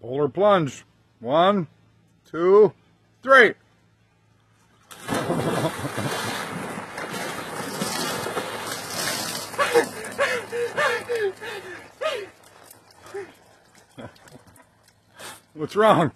Polar plunge. One, two, three. What's wrong?